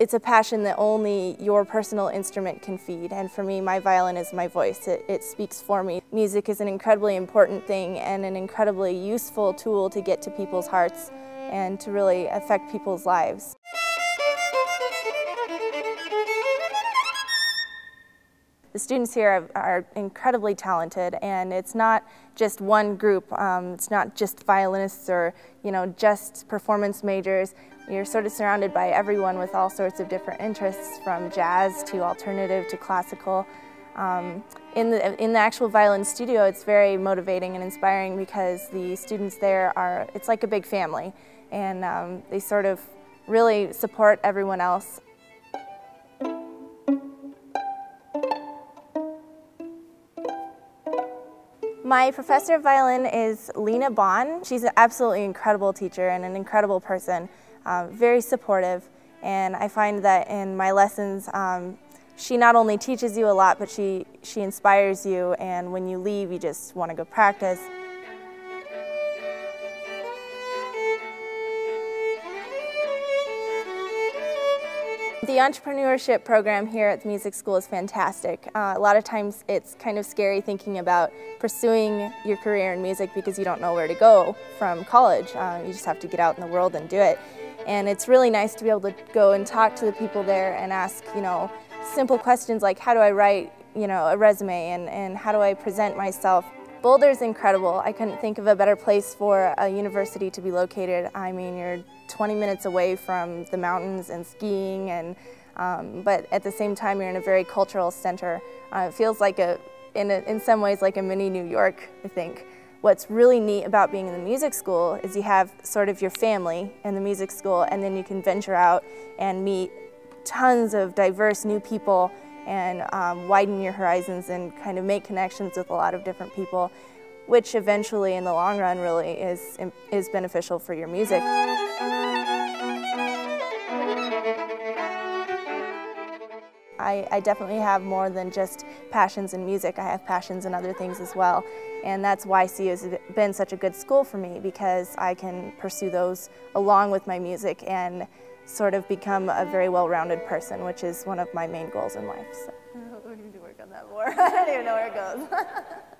it's a passion that only your personal instrument can feed. And for me, my violin is my voice. It, it, speaks for me. Music is an incredibly important thing and an incredibly useful tool to get to people's hearts and to really affect people's lives. The students here are, incredibly talented and it's not just one group, um, it's not just violinists or you know just performance majors. You're sort of surrounded by everyone with all sorts of different interests from jazz to alternative to classical. Um, in, the, in the actual violin studio it's very motivating and inspiring because the students there are, it's like a big family and um, they sort of really support everyone else. My professor of violin is Lina Bahn. She's an absolutely incredible teacher and an incredible person, um, very supportive. And I find that in my lessons, um, she not only teaches you a lot, but she, she inspires you. And when you leave, you just want to go practice. The entrepreneurship program here at the music school is fantastic. Uh, a lot of times it's kind of scary thinking about pursuing your career in music because you don't know where to go from college. Uh, you just have to get out in the world and do it. And it's really nice to be able to go and talk to the people there and ask, you know, simple questions like how do I write, you know, a resume and, and how do I present myself. Boulder's incredible. I couldn't think of a better place for a university to be located. I mean, you're 20 minutes away from the mountains and skiing, and um, but at the same time, you're in a very cultural center. Uh, it feels like a in, a, in some ways, like a mini New York, I think. What's really neat about being in the music school is you have sort of your family in the music school, and then you can venture out and meet tons of diverse new people and um, widen your horizons and kind of make connections with a lot of different people, which eventually in the long run really is, is beneficial for your music. I, I, definitely have more than just passions in music. I have passions in other things as well. And that's why CU has been such a good school for me because I can pursue those along with my music and sort of become a very well-rounded person, which is one of my main goals in life. So. we need to work on that more. I don't even know where it goes.